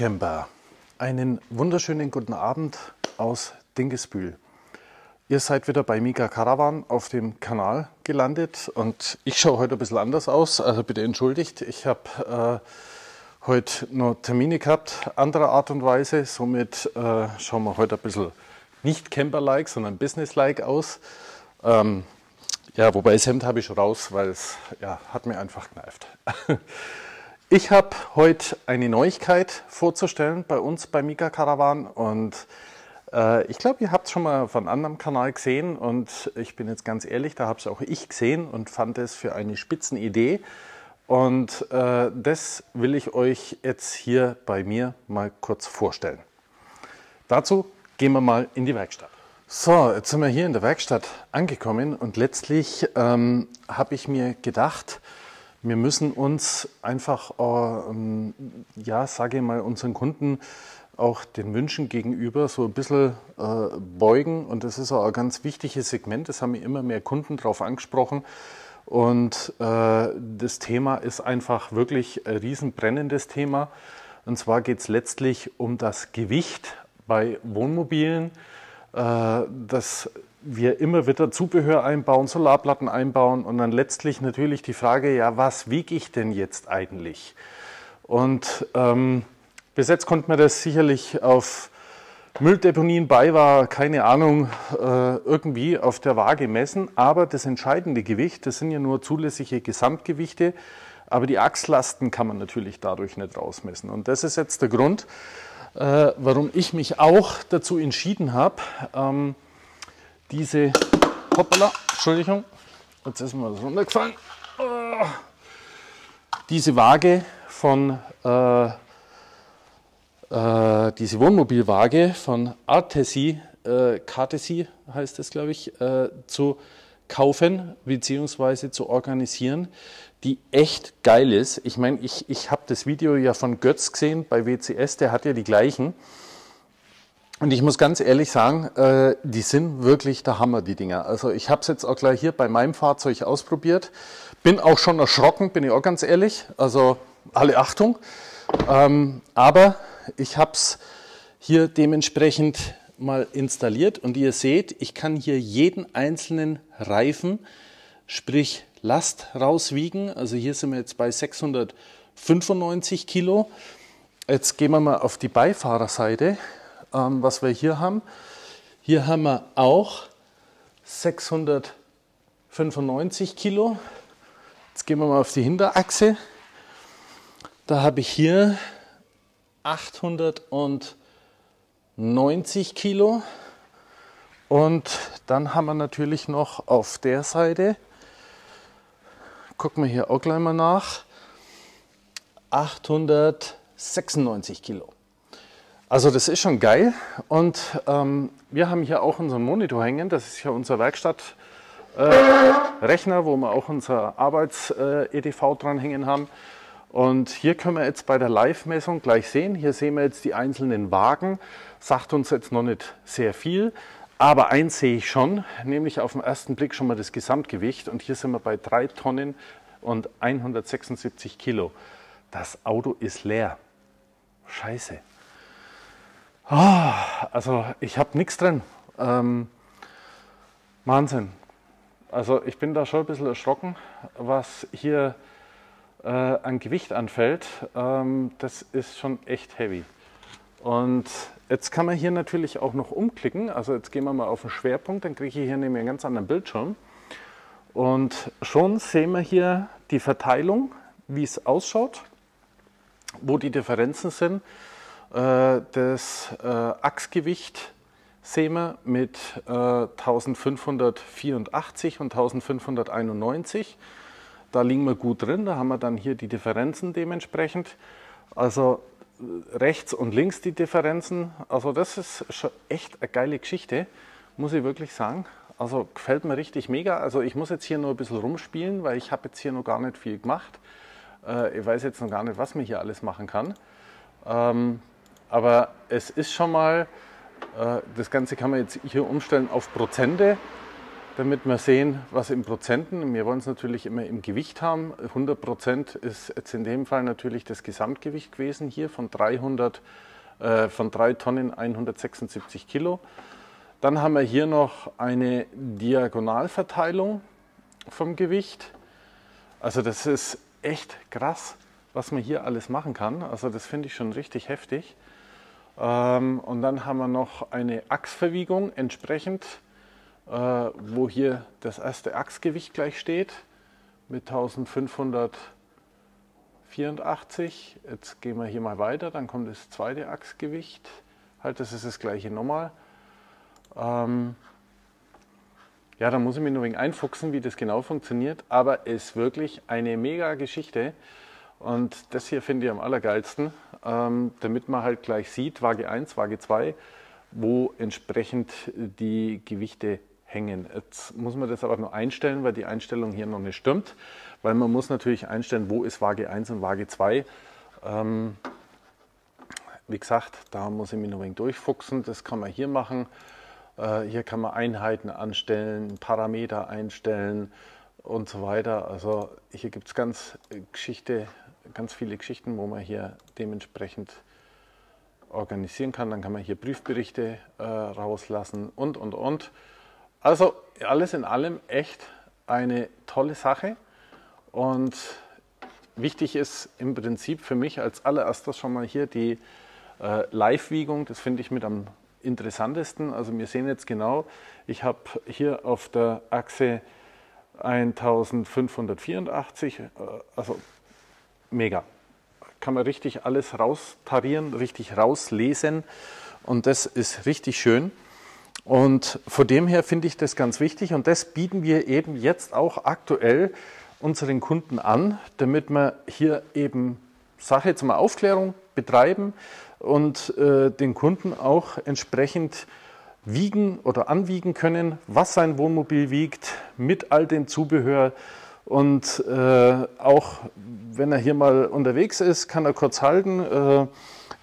Wunschcamper, einen wunderschönen guten Abend aus Dingesbühl. Ihr seid wieder bei Mika Caravan auf dem Kanal gelandet und ich schaue heute ein bisschen anders aus, also bitte entschuldigt. Ich habe äh, heute noch Termine gehabt, anderer Art und Weise, somit äh, schauen wir heute ein bisschen nicht Camper-like, sondern Business-like aus. Ähm, ja, wobei das Hemd habe ich schon raus, weil es ja, hat mir einfach kneift. Ich habe heute eine Neuigkeit vorzustellen bei uns bei Mika Caravan und äh, ich glaube, ihr habt es schon mal von einem anderen Kanal gesehen und ich bin jetzt ganz ehrlich, da habe es auch ich gesehen und fand es für eine Spitzenidee und äh, das will ich euch jetzt hier bei mir mal kurz vorstellen. Dazu gehen wir mal in die Werkstatt. So, jetzt sind wir hier in der Werkstatt angekommen und letztlich ähm, habe ich mir gedacht, wir müssen uns einfach, äh, ja, sage ich mal, unseren Kunden auch den Wünschen gegenüber so ein bisschen äh, beugen. Und das ist auch ein ganz wichtiges Segment. Das haben immer mehr Kunden darauf angesprochen. Und äh, das Thema ist einfach wirklich ein riesenbrennendes Thema. Und zwar geht es letztlich um das Gewicht bei Wohnmobilen. Äh, das wir immer wieder Zubehör einbauen, Solarplatten einbauen und dann letztlich natürlich die Frage, ja, was wiege ich denn jetzt eigentlich? Und ähm, bis jetzt konnte man das sicherlich auf Mülldeponien bei war, keine Ahnung, äh, irgendwie auf der Waage messen, aber das entscheidende Gewicht, das sind ja nur zulässige Gesamtgewichte, aber die Achslasten kann man natürlich dadurch nicht rausmessen. Und das ist jetzt der Grund, äh, warum ich mich auch dazu entschieden habe, ähm, diese, hoppala, Entschuldigung, jetzt ist mir das runtergefallen, oh, diese Waage von, äh, äh, diese Wohnmobilwaage von Artesi, äh, Cartesi heißt das, glaube ich, äh, zu kaufen bzw. zu organisieren, die echt geil ist. Ich meine, ich, ich habe das Video ja von Götz gesehen bei WCS, der hat ja die gleichen. Und ich muss ganz ehrlich sagen, äh, die sind wirklich der Hammer, die Dinger. Also ich habe es jetzt auch gleich hier bei meinem Fahrzeug ausprobiert. Bin auch schon erschrocken, bin ich auch ganz ehrlich. Also alle Achtung. Ähm, aber ich habe es hier dementsprechend mal installiert und ihr seht, ich kann hier jeden einzelnen Reifen, sprich Last rauswiegen. Also hier sind wir jetzt bei 695 Kilo. Jetzt gehen wir mal auf die Beifahrerseite ähm, was wir hier haben. Hier haben wir auch 695 Kilo. Jetzt gehen wir mal auf die Hinterachse. Da habe ich hier 890 Kilo. Und dann haben wir natürlich noch auf der Seite, gucken wir hier auch gleich mal nach, 896 Kilo. Also das ist schon geil und ähm, wir haben hier auch unseren Monitor hängen, das ist ja unser Werkstattrechner, äh, wo wir auch unser Arbeits-EDV äh, dran hängen haben. Und hier können wir jetzt bei der Live-Messung gleich sehen, hier sehen wir jetzt die einzelnen Wagen, sagt uns jetzt noch nicht sehr viel, aber eins sehe ich schon, nämlich auf den ersten Blick schon mal das Gesamtgewicht und hier sind wir bei 3 Tonnen und 176 Kilo. Das Auto ist leer. Scheiße. Oh, also ich habe nichts drin. Ähm, Wahnsinn. Also ich bin da schon ein bisschen erschrocken, was hier äh, an Gewicht anfällt. Ähm, das ist schon echt heavy. Und jetzt kann man hier natürlich auch noch umklicken. Also jetzt gehen wir mal auf den Schwerpunkt, dann kriege ich hier nämlich einen ganz anderen Bildschirm. Und schon sehen wir hier die Verteilung, wie es ausschaut, wo die Differenzen sind. Äh, das äh, Achsgewicht sehen wir mit 1584 äh, und 1591. Da liegen wir gut drin, da haben wir dann hier die Differenzen dementsprechend. Also rechts und links die Differenzen. Also das ist schon echt eine geile Geschichte, muss ich wirklich sagen. Also gefällt mir richtig mega. Also ich muss jetzt hier nur ein bisschen rumspielen, weil ich habe jetzt hier noch gar nicht viel gemacht. ich weiß jetzt noch gar nicht, was man hier alles machen kann. Aber es ist schon mal, äh, das Ganze kann man jetzt hier umstellen auf Prozente. damit wir sehen, was in Prozenten, wir wollen es natürlich immer im Gewicht haben. 100 Prozent ist jetzt in dem Fall natürlich das Gesamtgewicht gewesen hier von 300, äh, von 3 Tonnen 176 Kilo. Dann haben wir hier noch eine Diagonalverteilung vom Gewicht. Also das ist echt krass, was man hier alles machen kann. Also das finde ich schon richtig heftig. Ähm, und dann haben wir noch eine Achsverwiegung entsprechend, äh, wo hier das erste Achsgewicht gleich steht mit 1584. Jetzt gehen wir hier mal weiter, dann kommt das zweite Achsgewicht. Halt, das ist das gleiche nochmal. Ähm, ja, da muss ich mich nur wenig einfuchsen, wie das genau funktioniert, aber es ist wirklich eine mega Geschichte. Und das hier finde ich am allergeilsten, ähm, damit man halt gleich sieht, Waage 1, Waage 2, wo entsprechend die Gewichte hängen. Jetzt muss man das aber nur einstellen, weil die Einstellung hier noch nicht stimmt, weil man muss natürlich einstellen, wo ist Waage 1 und Waage 2. Ähm, wie gesagt, da muss ich mich noch ein wenig durchfuchsen, das kann man hier machen. Äh, hier kann man Einheiten anstellen, Parameter einstellen und so weiter. Also hier gibt es ganz Geschichte, ganz viele Geschichten, wo man hier dementsprechend organisieren kann. Dann kann man hier Prüfberichte äh, rauslassen und, und, und. Also alles in allem echt eine tolle Sache. Und wichtig ist im Prinzip für mich als allererstes schon mal hier die äh, Live-Wiegung. Das finde ich mit am interessantesten. Also wir sehen jetzt genau, ich habe hier auf der Achse 1584, äh, also mega. Kann man richtig alles raustarieren, richtig rauslesen und das ist richtig schön. Und von dem her finde ich das ganz wichtig und das bieten wir eben jetzt auch aktuell unseren Kunden an, damit wir hier eben Sache zum Aufklärung betreiben und äh, den Kunden auch entsprechend wiegen oder anwiegen können, was sein Wohnmobil wiegt, mit all dem Zubehör. Und äh, auch wenn er hier mal unterwegs ist, kann er kurz halten. Äh,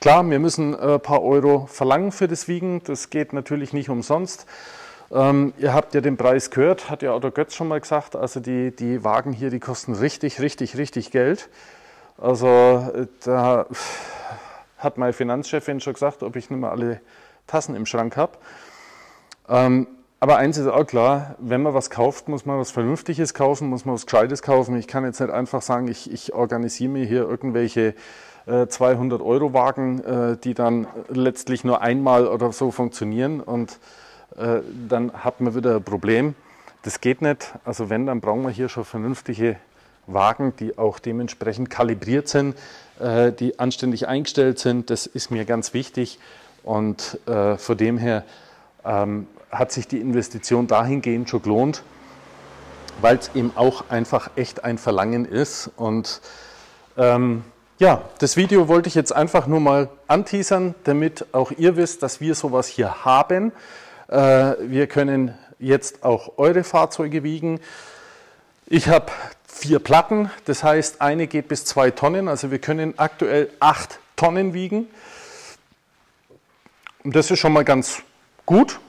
klar, wir müssen ein äh, paar Euro verlangen für das Wiegen. Das geht natürlich nicht umsonst. Ähm, ihr habt ja den Preis gehört, hat ja Otto Götz schon mal gesagt. Also die, die Wagen hier, die kosten richtig, richtig, richtig Geld. Also äh, da hat meine Finanzchefin schon gesagt, ob ich nicht mehr alle Tassen im Schrank habe. Ähm, aber eins ist auch klar, wenn man was kauft, muss man was Vernünftiges kaufen, muss man was Gescheites kaufen. Ich kann jetzt nicht einfach sagen, ich, ich organisiere mir hier irgendwelche äh, 200-Euro-Wagen, äh, die dann letztlich nur einmal oder so funktionieren und äh, dann hat man wieder ein Problem. Das geht nicht. Also wenn, dann brauchen wir hier schon vernünftige Wagen, die auch dementsprechend kalibriert sind, äh, die anständig eingestellt sind. Das ist mir ganz wichtig und äh, von dem her ähm, hat sich die Investition dahingehend schon gelohnt, weil es eben auch einfach echt ein Verlangen ist. Und ähm, ja, das Video wollte ich jetzt einfach nur mal anteasern, damit auch ihr wisst, dass wir sowas hier haben. Äh, wir können jetzt auch eure Fahrzeuge wiegen. Ich habe vier Platten, das heißt, eine geht bis zwei Tonnen. Also wir können aktuell acht Tonnen wiegen. Und das ist schon mal ganz gut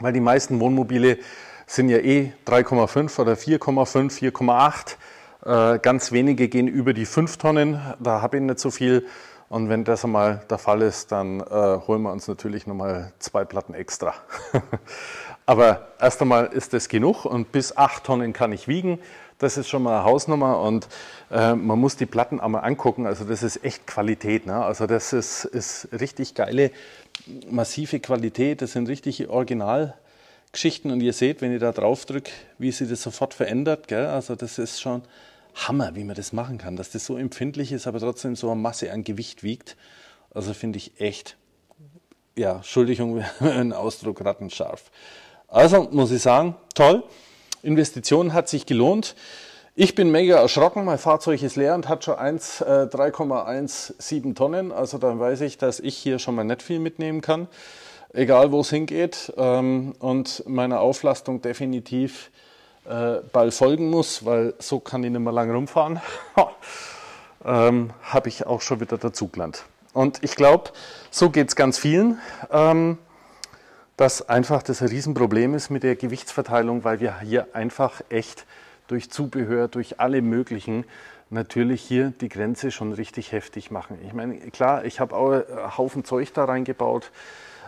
weil die meisten Wohnmobile sind ja eh 3,5 oder 4,5, 4,8. Äh, ganz wenige gehen über die 5 Tonnen, da habe ich nicht so viel. Und wenn das einmal der Fall ist, dann äh, holen wir uns natürlich nochmal zwei Platten extra. Aber erst einmal ist das genug und bis 8 Tonnen kann ich wiegen. Das ist schon mal eine Hausnummer und äh, man muss die Platten einmal angucken. Also das ist echt Qualität. Ne? Also das ist, ist richtig geile massive Qualität, das sind richtige Originalgeschichten und ihr seht, wenn ihr da drauf drückt, wie sich das sofort verändert. Gell? Also das ist schon Hammer, wie man das machen kann, dass das so empfindlich ist, aber trotzdem so eine Masse an Gewicht wiegt. Also finde ich echt, ja, Entschuldigung, ein Ausdruck rattenscharf. Also muss ich sagen, toll. Investition hat sich gelohnt. Ich bin mega erschrocken, mein Fahrzeug ist leer und hat schon 3,17 äh, Tonnen. Also dann weiß ich, dass ich hier schon mal nicht viel mitnehmen kann, egal wo es hingeht. Ähm, und meiner Auflastung definitiv äh, bald folgen muss, weil so kann ich nicht mehr lange rumfahren. ähm, Habe ich auch schon wieder dazugelernt. Und ich glaube, so geht es ganz vielen. Ähm, dass einfach das Riesenproblem ist mit der Gewichtsverteilung, weil wir hier einfach echt durch Zubehör, durch alle möglichen natürlich hier die Grenze schon richtig heftig machen. Ich meine, klar, ich habe auch einen Haufen Zeug da reingebaut,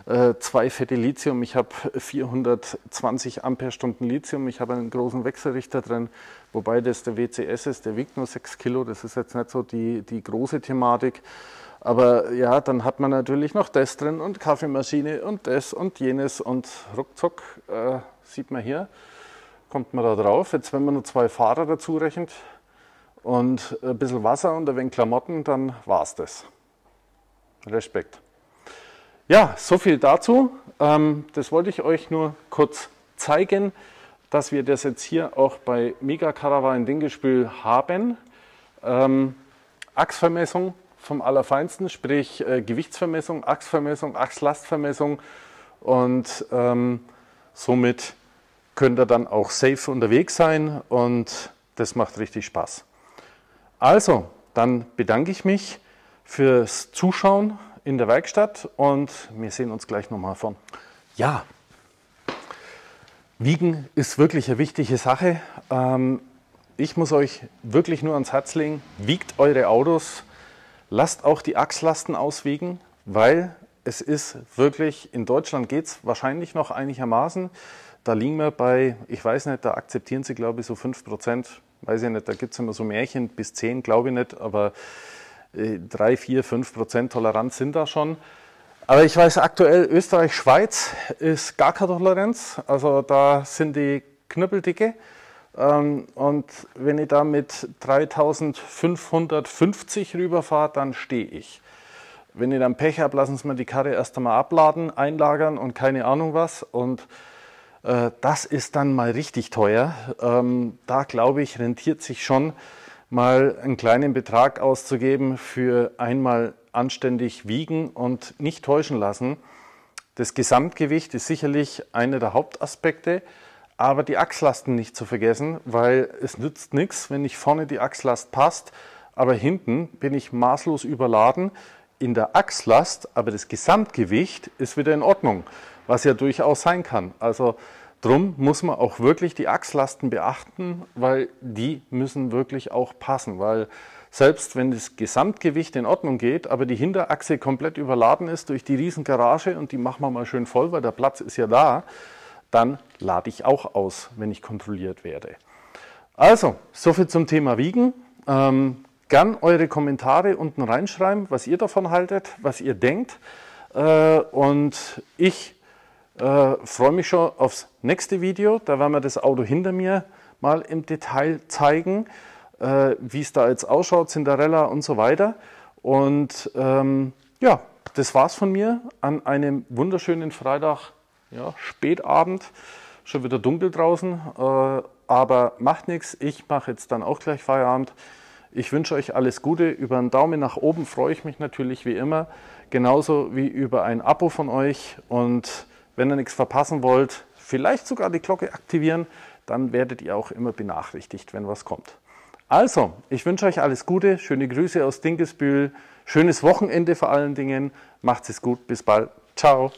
äh, zwei fette Lithium, ich habe 420 Ampere-Stunden Lithium, ich habe einen großen Wechselrichter drin, wobei das der WCS ist, der wiegt nur 6 Kilo, das ist jetzt nicht so die, die große Thematik. Aber ja, dann hat man natürlich noch das drin und Kaffeemaschine und das und jenes und ruckzuck äh, sieht man hier, kommt man da drauf. Jetzt, wenn man nur zwei Fahrer dazu rechnet und ein bisschen Wasser und ein wenig Klamotten, dann war es das. Respekt. Ja, so viel dazu. Ähm, das wollte ich euch nur kurz zeigen, dass wir das jetzt hier auch bei Mega Caravan Dingespül haben. Ähm, Achsvermessung vom Allerfeinsten, sprich äh, Gewichtsvermessung, Achsvermessung, Achslastvermessung und ähm, somit könnt ihr dann auch safe unterwegs sein und das macht richtig Spaß. Also, dann bedanke ich mich fürs Zuschauen in der Werkstatt und wir sehen uns gleich nochmal von. Ja, Wiegen ist wirklich eine wichtige Sache. Ähm, ich muss euch wirklich nur ans Herz legen, wiegt eure Autos, lasst auch die Achslasten auswiegen, weil es ist wirklich, in Deutschland geht es wahrscheinlich noch einigermaßen. Da liegen wir bei, ich weiß nicht, da akzeptieren sie glaube ich so 5 Prozent, weiß ich nicht, da gibt es immer so Märchen bis 10, glaube ich nicht, aber 3, 4, 5 Prozent Toleranz sind da schon. Aber ich weiß aktuell, Österreich, Schweiz ist gar keine Toleranz. Also da sind die knüppeldicke. Ähm, und wenn ich da mit 3550 rüberfahre, dann stehe ich. Wenn ich dann Pech habe, lassen Sie mir die Karre erst einmal abladen, einlagern und keine Ahnung was. Und äh, das ist dann mal richtig teuer. Ähm, da glaube ich, rentiert sich schon mal einen kleinen Betrag auszugeben für einmal anständig wiegen und nicht täuschen lassen. Das Gesamtgewicht ist sicherlich einer der Hauptaspekte, aber die Achslasten nicht zu vergessen, weil es nützt nichts, wenn nicht vorne die Achslast passt, aber hinten bin ich maßlos überladen in der Achslast, aber das Gesamtgewicht ist wieder in Ordnung, was ja durchaus sein kann. Also Drum muss man auch wirklich die Achslasten beachten, weil die müssen wirklich auch passen, weil selbst wenn das Gesamtgewicht in Ordnung geht, aber die Hinterachse komplett überladen ist durch die riesen Garage und die machen wir mal schön voll, weil der Platz ist ja da, dann lade ich auch aus, wenn ich kontrolliert werde. Also, soviel zum Thema Wiegen. Ähm, gern eure Kommentare unten reinschreiben, was ihr davon haltet, was ihr denkt. Äh, und ich äh, freue mich schon aufs nächste Video. Da werden wir das Auto hinter mir mal im Detail zeigen, äh, wie es da jetzt ausschaut, Cinderella und so weiter. Und ähm, ja, das war's von mir an einem wunderschönen Freitag, ja, Spätabend. Schon wieder dunkel draußen, äh, aber macht nichts. Ich mache jetzt dann auch gleich Feierabend. Ich wünsche euch alles Gute. Über einen Daumen nach oben freue ich mich natürlich wie immer. Genauso wie über ein Abo von euch. Und wenn ihr nichts verpassen wollt, vielleicht sogar die Glocke aktivieren, dann werdet ihr auch immer benachrichtigt, wenn was kommt. Also, ich wünsche euch alles Gute, schöne Grüße aus Dinkesbühl, schönes Wochenende vor allen Dingen, macht es gut, bis bald, ciao.